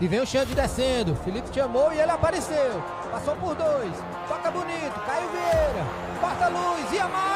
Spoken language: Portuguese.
E vem o Xande descendo. Felipe chamou e ele apareceu. Passou por dois. Toca bonito. Caio Vieira. Corta a luz. E Amada bateu!